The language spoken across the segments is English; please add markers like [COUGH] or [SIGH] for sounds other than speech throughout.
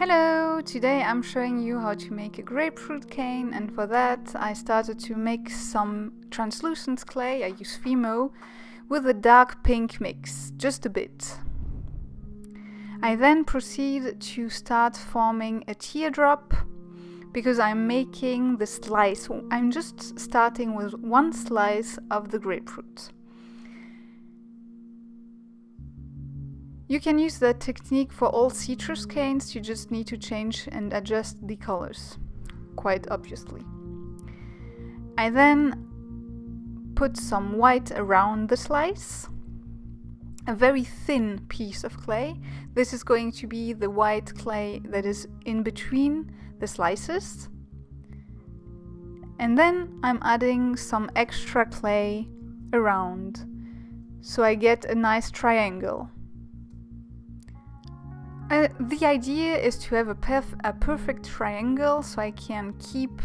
Hello! Today I'm showing you how to make a grapefruit cane and for that I started to make some translucent clay, I use Fimo, with a dark pink mix, just a bit. I then proceed to start forming a teardrop because I'm making the slice, I'm just starting with one slice of the grapefruit. You can use that technique for all citrus canes, you just need to change and adjust the colors, quite obviously. I then put some white around the slice, a very thin piece of clay. This is going to be the white clay that is in between the slices. And then I'm adding some extra clay around, so I get a nice triangle. Uh, the idea is to have a, perf a perfect triangle so I can keep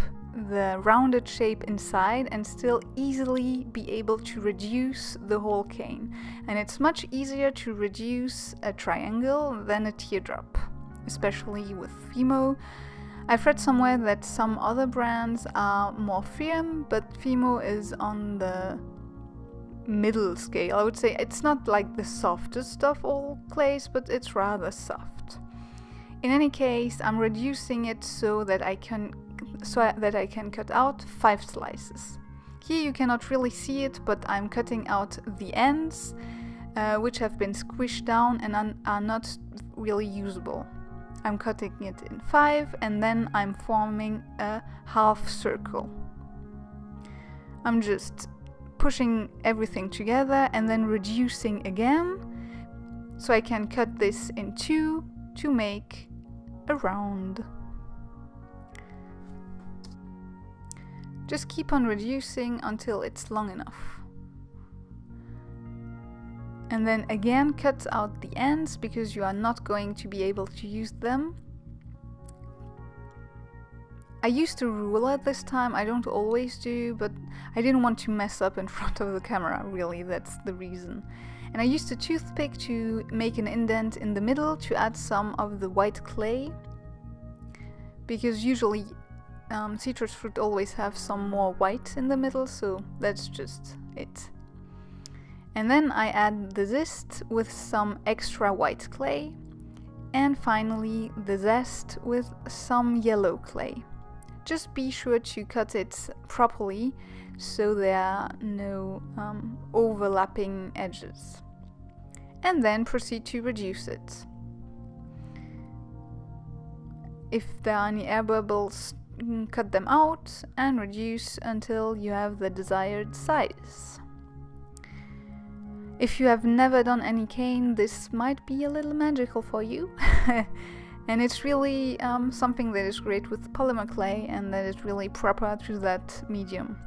the rounded shape inside and still easily be able to reduce the whole cane. And it's much easier to reduce a triangle than a teardrop, especially with Fimo. I've read somewhere that some other brands are more firm, but Fimo is on the middle scale. I would say it's not like the softest of all clays, but it's rather soft. In any case, I'm reducing it so that I can so that I can cut out five slices. Here you cannot really see it, but I'm cutting out the ends, uh, which have been squished down and are not really usable. I'm cutting it in five and then I'm forming a half circle. I'm just pushing everything together and then reducing again so I can cut this in two to make a round. Just keep on reducing until it's long enough. And then again cut out the ends because you are not going to be able to use them I used to rule at this time, I don't always do, but I didn't want to mess up in [LAUGHS] front of the camera, really, that's the reason. And I used a toothpick to make an indent in the middle to add some of the white clay, because usually um, citrus fruit always have some more white in the middle, so that's just it. And then I add the zest with some extra white clay, and finally the zest with some yellow clay just be sure to cut it properly so there are no um, overlapping edges. And then proceed to reduce it. If there are any air bubbles, mm, cut them out and reduce until you have the desired size. If you have never done any cane, this might be a little magical for you. [LAUGHS] And it's really um, something that is great with polymer clay and that is really proper to that medium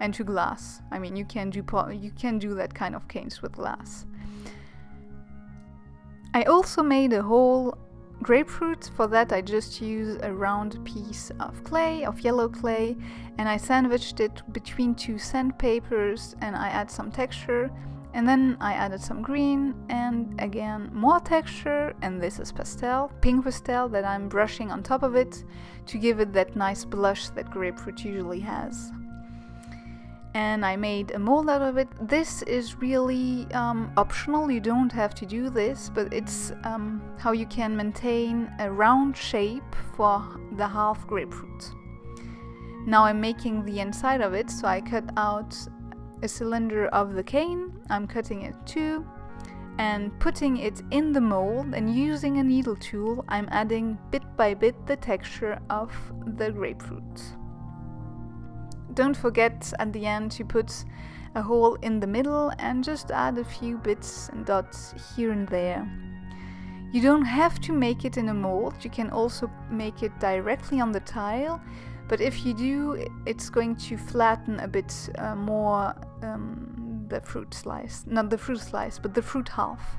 and to glass. I mean, you can do you can do that kind of canes with glass. I also made a whole grapefruit. For that, I just use a round piece of clay, of yellow clay, and I sandwiched it between two sandpapers and I add some texture and then I added some green and again more texture and this is pastel, pink pastel that I'm brushing on top of it to give it that nice blush that grapefruit usually has. And I made a mold out of it. This is really um, optional, you don't have to do this, but it's um, how you can maintain a round shape for the half grapefruit. Now I'm making the inside of it, so I cut out a cylinder of the cane, I'm cutting it too, and putting it in the mold and using a needle tool, I'm adding bit by bit the texture of the grapefruit. Don't forget at the end to put a hole in the middle and just add a few bits and dots here and there. You don't have to make it in a mold, you can also make it directly on the tile, but if you do, it's going to flatten a bit uh, more um, the fruit slice. Not the fruit slice, but the fruit half.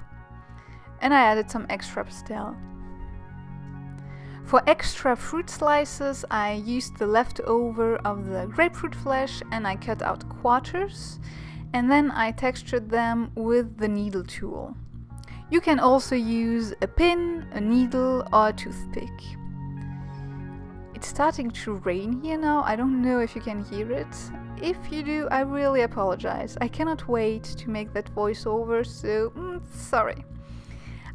And I added some extra pastel. For extra fruit slices, I used the leftover of the grapefruit flesh and I cut out quarters and then I textured them with the needle tool. You can also use a pin, a needle or a toothpick. It's starting to rain here now, I don't know if you can hear it. If you do, I really apologize. I cannot wait to make that voiceover, so mm, sorry.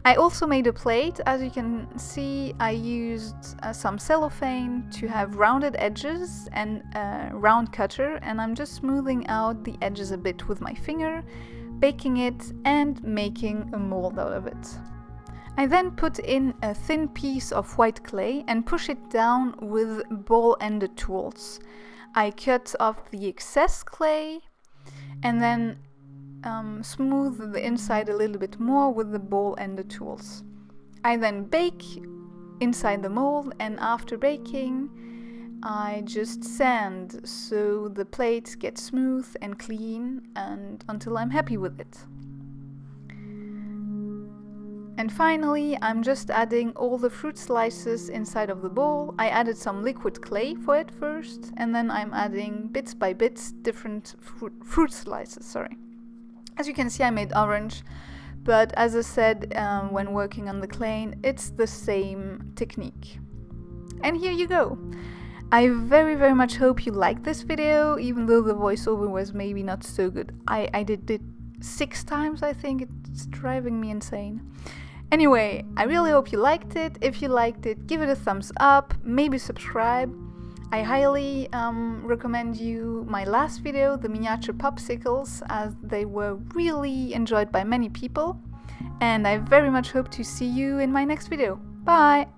I also made a plate, as you can see I used uh, some cellophane to have rounded edges and a round cutter and I'm just smoothing out the edges a bit with my finger, baking it and making a mold out of it. I then put in a thin piece of white clay and push it down with ball-ended tools. I cut off the excess clay and then um, smooth the inside a little bit more with the ball-ended tools. I then bake inside the mold and after baking I just sand so the plate gets smooth and clean and until I'm happy with it. And finally, I'm just adding all the fruit slices inside of the bowl. I added some liquid clay for it first, and then I'm adding bits by bits different fruit, fruit slices, sorry. As you can see I made orange, but as I said um, when working on the clay, it's the same technique. And here you go! I very very much hope you liked this video, even though the voiceover was maybe not so good. I, I did it six times I think, it's driving me insane. Anyway, I really hope you liked it. If you liked it, give it a thumbs up, maybe subscribe. I highly um, recommend you my last video, the miniature popsicles, as they were really enjoyed by many people. And I very much hope to see you in my next video. Bye!